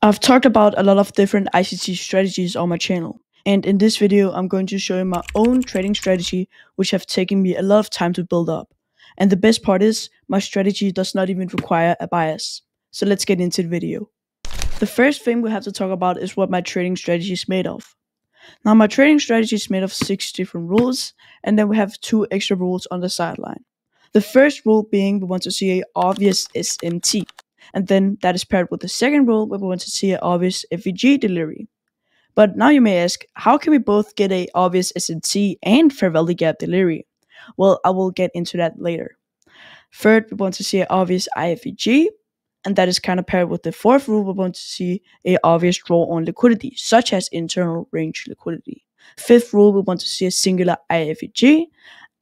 I've talked about a lot of different ICT strategies on my channel. And in this video, I'm going to show you my own trading strategy, which have taken me a lot of time to build up. And the best part is, my strategy does not even require a bias. So let's get into the video. The first thing we have to talk about is what my trading strategy is made of. Now, my trading strategy is made of six different rules, and then we have two extra rules on the sideline. The first rule being we want to see a obvious SMT. And then that is paired with the second rule where we want to see an obvious FVG delivery. But now you may ask, how can we both get a obvious SMT and fair gap delivery? Well, I will get into that later. Third, we want to see an obvious IFVG, and that is kind of paired with the fourth rule. We want to see a obvious draw on liquidity, such as internal range liquidity. Fifth rule, we want to see a singular IFVG,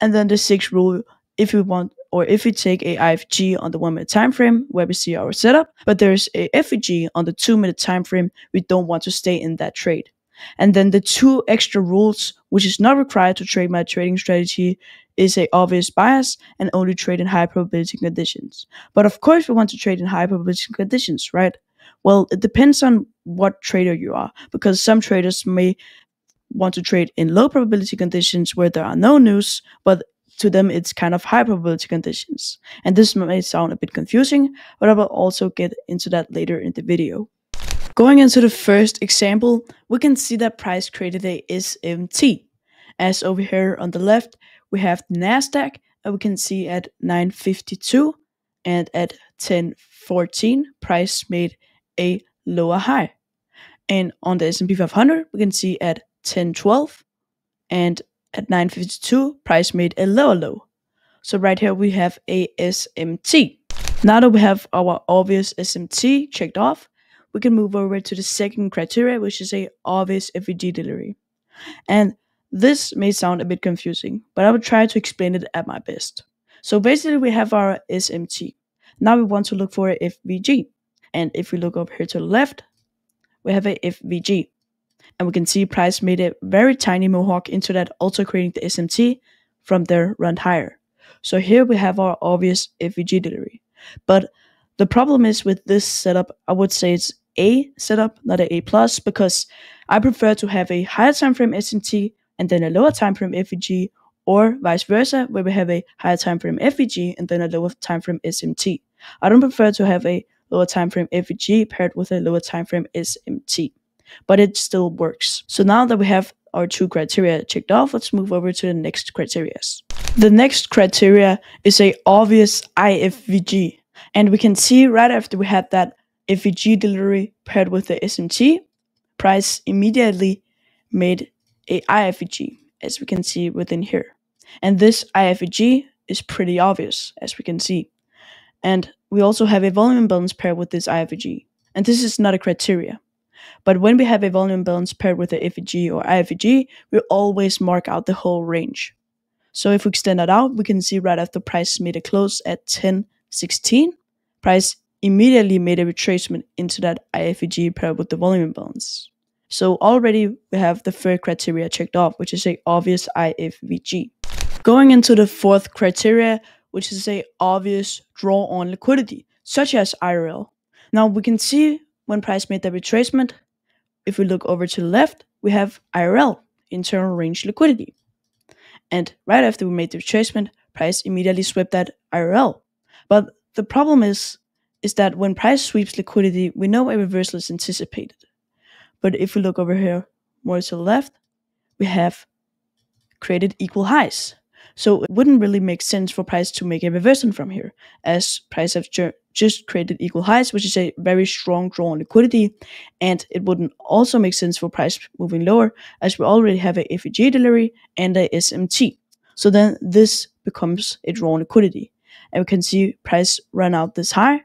and then the sixth rule, if we want or if we take a IFG on the one minute time frame where we see our setup, but there's a FVG on the two minute time frame, we don't want to stay in that trade. And then the two extra rules, which is not required to trade my trading strategy, is a obvious bias and only trade in high probability conditions. But of course, we want to trade in high probability conditions, right? Well, it depends on what trader you are, because some traders may want to trade in low probability conditions where there are no news, but to them it's kind of high probability conditions. And this may sound a bit confusing, but I will also get into that later in the video. Going into the first example, we can see that price created a SMT. As over here on the left, we have the Nasdaq, and we can see at 952 and at 1014, price made a lower high. And on the S&P 500, we can see at 1012 and at 952, price made a lower low. So right here we have a SMT. Now that we have our obvious SMT checked off, we can move over to the second criteria, which is a obvious FVG delivery. And this may sound a bit confusing, but I will try to explain it at my best. So basically we have our SMT. Now we want to look for a FVG. And if we look over here to the left, we have a FVG and we can see price made a very tiny mohawk into that also creating the SMT from there run higher. So here we have our obvious FVG delivery. But the problem is with this setup, I would say it's A setup, not a A plus, because I prefer to have a higher time frame SMT and then a lower time frame FVG, or vice versa, where we have a higher time frame FVG and then a lower time frame SMT. I don't prefer to have a lower time frame FVG paired with a lower time frame SMT but it still works. So now that we have our two criteria checked off, let's move over to the next criteria. The next criteria is a obvious IFVG. And we can see right after we had that FVG delivery paired with the SMT, price immediately made a IFVG, as we can see within here. And this IFVG is pretty obvious, as we can see. And we also have a volume imbalance paired with this IFVG. And this is not a criteria. But when we have a volume balance paired with a FVG or IFVG, we always mark out the whole range. So if we extend that out, we can see right after price made a close at 10.16, price immediately made a retracement into that IFVG paired with the volume balance. So already we have the third criteria checked off, which is a obvious IFVG. Going into the fourth criteria, which is a obvious draw on liquidity, such as IRL. Now we can see when price made the retracement, if we look over to the left, we have IRL, internal range liquidity. And right after we made the retracement, price immediately swept that IRL. But the problem is, is that when price sweeps liquidity, we know a reversal is anticipated. But if we look over here more to the left, we have created equal highs. So it wouldn't really make sense for price to make a reversal from here, as price have just created equal highs, which is a very strong draw on liquidity. And it wouldn't also make sense for price moving lower, as we already have a FVG delivery and a SMT. So then this becomes a draw on liquidity. And we can see price run out this high,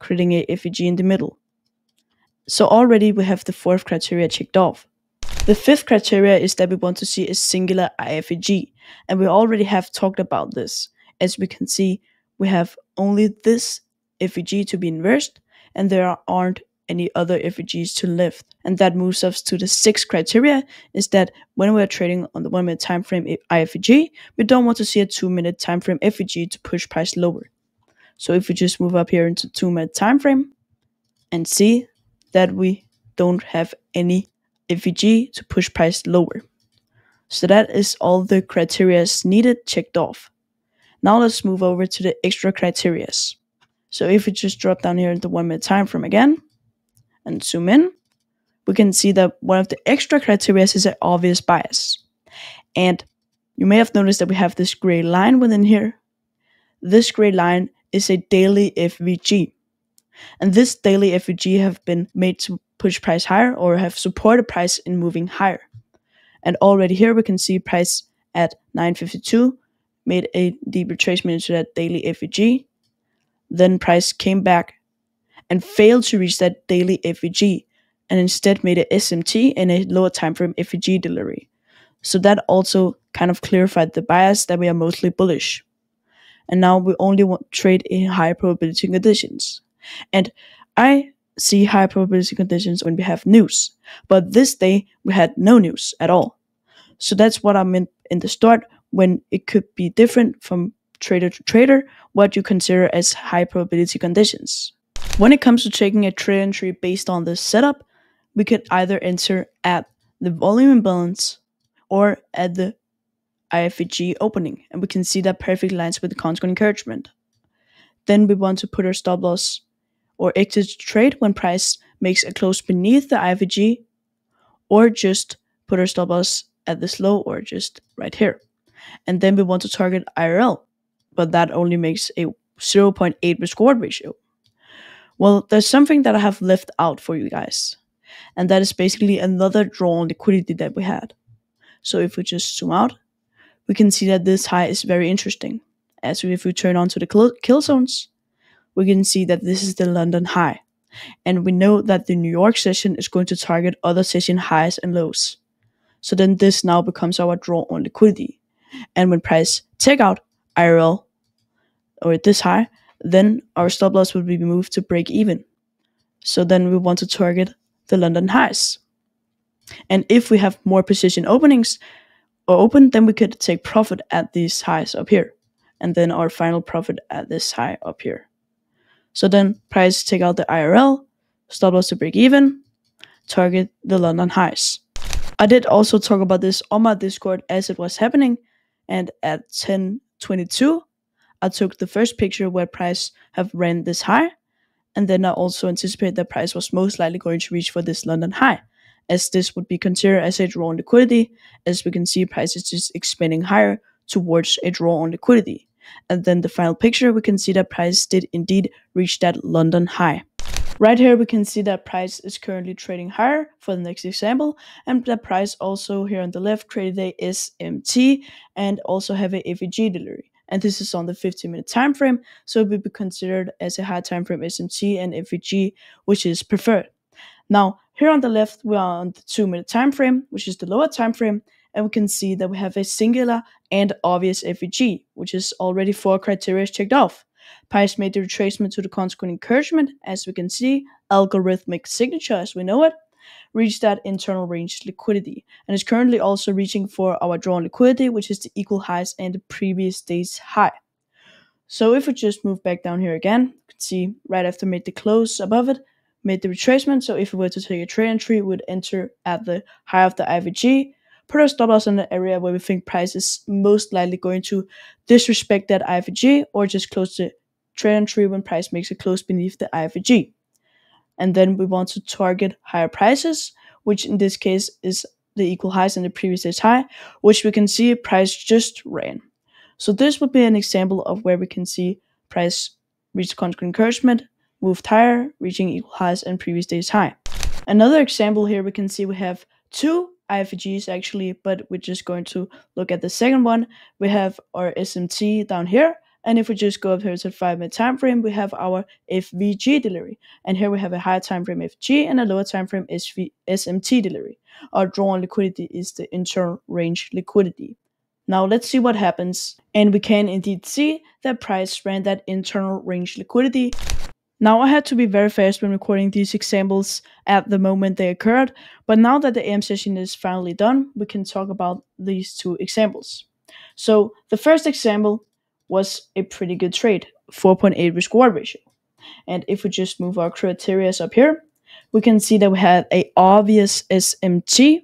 creating a FVG in the middle. So already we have the fourth criteria checked off. The fifth criteria is that we want to see a singular IFVG, and we already have talked about this. As we can see, we have only this FVG to be inversed, and there aren't any other FVGs to lift. And that moves us to the sixth criteria is that when we're trading on the one minute time frame IFVG, we don't want to see a two minute time frame FVG to push price lower. So if we just move up here into two minute time frame and see that we don't have any FVG to push price lower. So that is all the criteria needed checked off. Now let's move over to the extra criteria. So if we just drop down here into one minute time frame again and zoom in, we can see that one of the extra criteria is an obvious bias. And you may have noticed that we have this gray line within here. This gray line is a daily FVG. And this daily FVG have been made to push price higher or have supported price in moving higher. And already here we can see price at 952 made a deep retracement into that daily FVG. Then price came back and failed to reach that daily FVG and instead made a SMT and a lower time frame FVG delivery. So that also kind of clarified the bias that we are mostly bullish. And now we only want trade in high probability conditions. And I see high probability conditions when we have news. But this day we had no news at all. So that's what I meant in the start when it could be different from trader to trader what you consider as high probability conditions. When it comes to taking a trade entry based on this setup, we could either enter at the volume imbalance or at the IFVG opening, and we can see that perfectly lines with the consequent encroachment. Then we want to put our stop loss or exit trade when price makes a close beneath the IFVG, or just put our stop loss at this low or just right here. And then we want to target IRL, but that only makes a 0.8 risk reward ratio. Well, there's something that I have left out for you guys, and that is basically another draw on liquidity that we had. So if we just zoom out, we can see that this high is very interesting. As if we turn on to the kill zones, we can see that this is the London high. And we know that the New York session is going to target other session highs and lows. So then this now becomes our draw on liquidity. And when price take out IRL or this high, then our stop loss would be moved to break even. So then we want to target the London highs. And if we have more position openings or open, then we could take profit at these highs up here. And then our final profit at this high up here. So then price take out the IRL, stop loss to break even, target the London highs. I did also talk about this on my Discord as it was happening, and at 10:22, I took the first picture where price have ran this high, and then I also anticipate that price was most likely going to reach for this London high, as this would be considered as a draw on liquidity, as we can see price is just expanding higher towards a draw on liquidity. And then the final picture, we can see that price did indeed reach that London high. Right here, we can see that price is currently trading higher for the next example, and that price also here on the left created a SMT and also have a FVG delivery. And this is on the 15 minute time frame, so it would be considered as a high time frame SMT and FVG, which is preferred. Now, here on the left, we are on the two minute time frame, which is the lower time frame, and we can see that we have a singular and obvious FVG, which is already four criteria checked off. Price made the retracement to the consequent encroachment, as we can see, algorithmic signature as we know it, reached that internal range liquidity, and is currently also reaching for our drawn liquidity, which is the equal highs and the previous day's high. So if we just move back down here again, you can see right after made the close above it, made the retracement. So if we were to take a trade entry, we would enter at the high of the IVG, put our stop loss in the area where we think price is most likely going to disrespect that IVG or just close the trade entry when price makes a close beneath the IFG. And then we want to target higher prices, which in this case is the equal highs and the previous day's high, which we can see price just ran. So this would be an example of where we can see price reach consequent encroachment, moved higher, reaching equal highs and previous day's high. Another example here we can see we have two IFGs actually, but we're just going to look at the second one. We have our SMT down here, and if we just go up here to the five minute time frame, we have our FVG delivery. And here we have a higher time frame FG and a lower time frame SV, SMT delivery. Our drawn liquidity is the internal range liquidity. Now let's see what happens. And we can indeed see that price ran that internal range liquidity now I had to be very fast when recording these examples at the moment they occurred, but now that the AM session is finally done, we can talk about these two examples. So the first example was a pretty good trade, 4.8 risk reward ratio. And if we just move our criteria up here, we can see that we had a obvious SMT.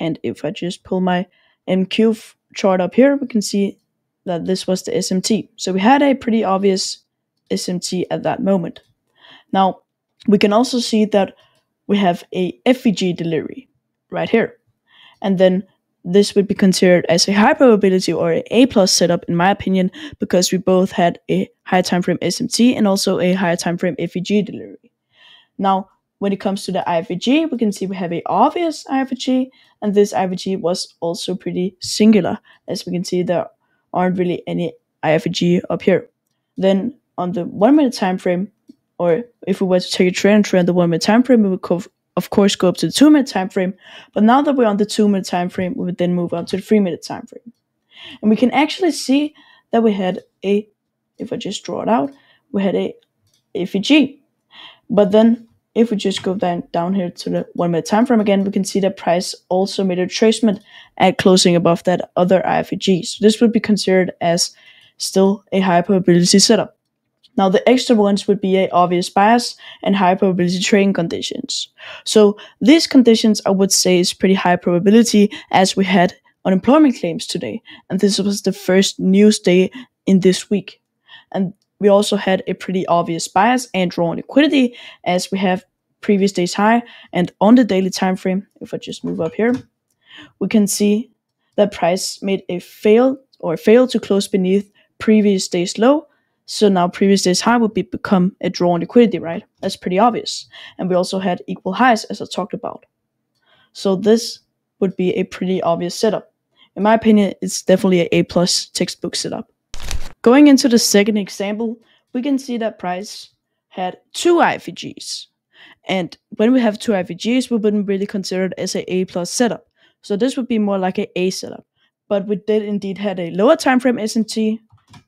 And if I just pull my NQ chart up here, we can see that this was the SMT. So we had a pretty obvious SMT at that moment. Now, we can also see that we have a FVG delivery right here. And then this would be considered as a high probability or a A plus setup in my opinion, because we both had a higher time frame SMT and also a higher time frame FVG delivery. Now, when it comes to the IFVG, we can see we have a obvious IFVG, and this IFVG was also pretty singular. As we can see, there aren't really any IFVG up here. Then on the one minute time frame, or if we were to take a trend and trend the one minute time frame, we would of course go up to the two minute time frame. But now that we're on the two minute time frame, we would then move on to the three minute time frame. And we can actually see that we had a, if I just draw it out, we had a FVG. But then if we just go down, down here to the one minute time frame again, we can see that price also made a retracement at closing above that other IFVG. So this would be considered as still a high probability setup. Now the extra ones would be a obvious bias and high probability trading conditions. So these conditions I would say is pretty high probability as we had unemployment claims today. And this was the first news day in this week. And we also had a pretty obvious bias and drawn liquidity as we have previous day's high and on the daily time frame if i just move up here we can see that price made a fail or failed to close beneath previous day's low so now previous day's high would be become a draw on liquidity right that's pretty obvious and we also had equal highs as i talked about so this would be a pretty obvious setup in my opinion it's definitely a a plus textbook setup Going into the second example, we can see that price had two IFVGs. And when we have two IFVGs, we wouldn't really consider it as a A plus setup. So this would be more like a A setup. But we did indeed had a lower time frame SMT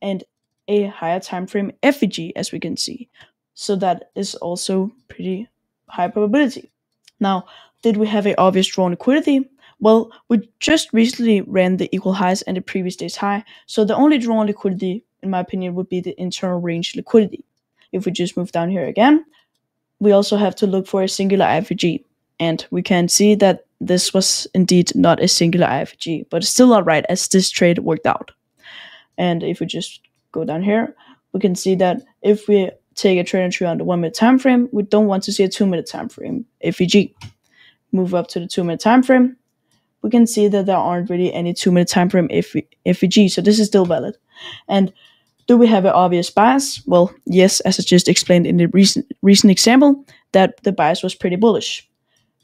and a higher time frame FVG, as we can see. So that is also pretty high probability. Now, did we have a obvious drawn liquidity? Well, we just recently ran the equal highs and the previous day's high, so the only drawn liquidity, in my opinion, would be the internal range liquidity. If we just move down here again, we also have to look for a singular IFVG, and we can see that this was indeed not a singular IFVG, but still alright as this trade worked out. And if we just go down here, we can see that if we take a trade entry on the one minute time frame, we don't want to see a two minute time frame FVG. Move up to the two minute time frame, we can see that there aren't really any two minute time frame FVG, so this is still valid. And do we have an obvious bias? Well, yes, as I just explained in the recent recent example, that the bias was pretty bullish,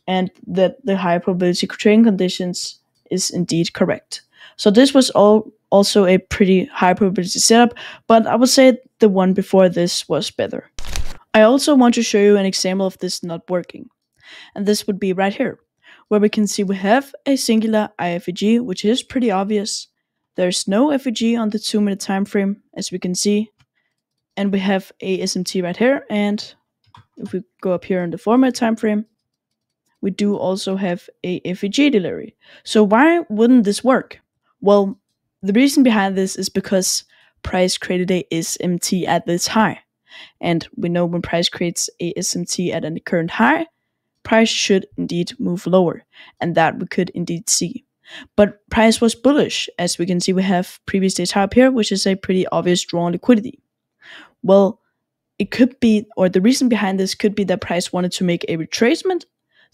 and that the high probability trading conditions is indeed correct. So this was all also a pretty high probability setup, but I would say the one before this was better. I also want to show you an example of this not working, and this would be right here where we can see we have a singular IFVG, which is pretty obvious. There's no FVG on the two minute time frame, as we can see. And we have a SMT right here. And if we go up here on the four minute time frame, we do also have a FVG delivery. So why wouldn't this work? Well, the reason behind this is because price created a SMT at this high. And we know when price creates a SMT at a current high, price should indeed move lower, and that we could indeed see. But price was bullish, as we can see we have previous day's high up here, which is a pretty obvious drawn liquidity. Well, it could be, or the reason behind this could be that price wanted to make a retracement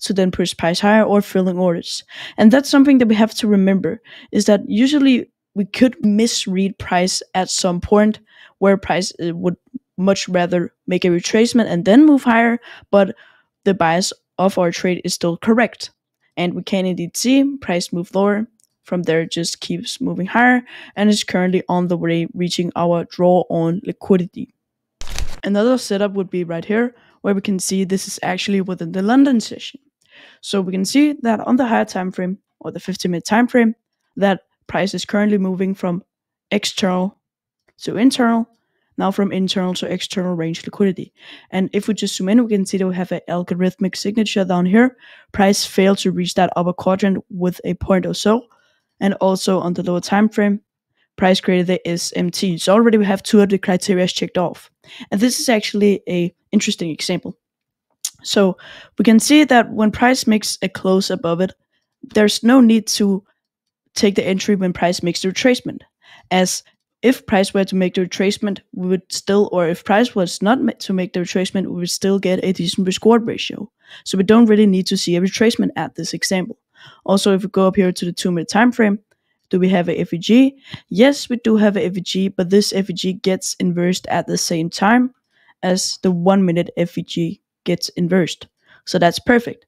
to then push price higher or filling orders. And that's something that we have to remember is that usually we could misread price at some point where price uh, would much rather make a retracement and then move higher, but the bias of our trade is still correct. And we can indeed see price move lower. From there, it just keeps moving higher and is currently on the way reaching our draw on liquidity. Another setup would be right here, where we can see this is actually within the London session. So we can see that on the higher time frame or the 50 minute time frame, that price is currently moving from external to internal now from internal to external range liquidity. And if we just zoom in, we can see that we have an algorithmic signature down here. Price failed to reach that upper quadrant with a point or so. And also on the lower time frame, price created the SMT. So already we have two of the criteria checked off. And this is actually a interesting example. So we can see that when price makes a close above it, there's no need to take the entry when price makes the retracement, as if price were to make the retracement, we would still, or if price was not to make the retracement, we would still get a decent risk reward ratio. So we don't really need to see a retracement at this example. Also, if we go up here to the two minute time frame, do we have a FVG? Yes, we do have a FVG, but this FVG gets inversed at the same time as the one minute FVG gets inversed. So that's perfect.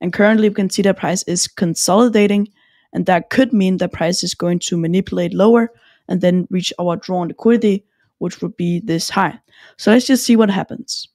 And currently we can see that price is consolidating and that could mean that price is going to manipulate lower and then reach our drawn liquidity, which would be this high. So let's just see what happens.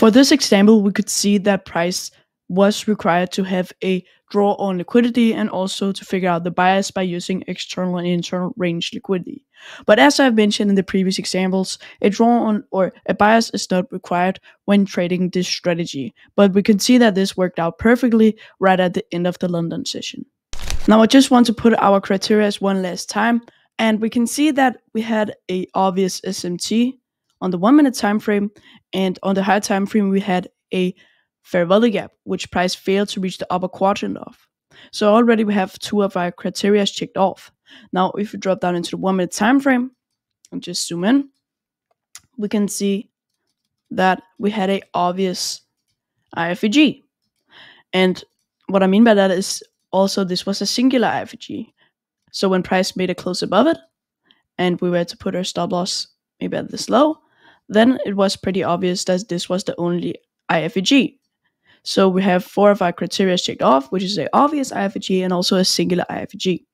For this example, we could see that price was required to have a draw on liquidity and also to figure out the bias by using external and internal range liquidity. But as I've mentioned in the previous examples, a draw on or a bias is not required when trading this strategy. But we can see that this worked out perfectly right at the end of the London session. Now I just want to put our criteria one last time and we can see that we had a obvious SMT on the one minute time frame and on the high time frame we had a fair value gap which price failed to reach the upper quadrant of. So already we have two of our criteria checked off. Now if we drop down into the one minute time frame and just zoom in we can see that we had a obvious IFVG and what I mean by that is also this was a singular IFVG so when price made a close above it and we were to put our stop loss maybe at this low then it was pretty obvious that this was the only IFVG. So we have four of our criteria checked off, which is a obvious IFVG and also a singular IFVG.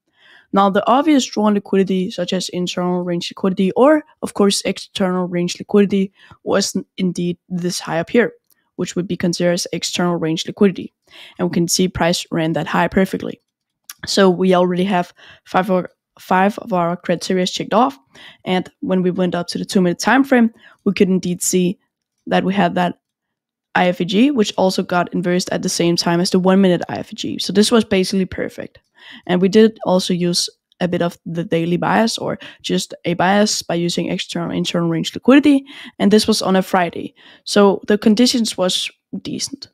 Now, the obvious drawn liquidity, such as internal range liquidity or, of course, external range liquidity, was indeed this high up here, which would be considered as external range liquidity. And we can see price ran that high perfectly. So we already have five five of our criteria checked off. And when we went up to the two minute time frame, we could indeed see that we had that IFVG, which also got inversed at the same time as the one minute IFVG. So this was basically perfect. And we did also use a bit of the daily bias or just a bias by using external internal range liquidity. And this was on a Friday. So the conditions was decent.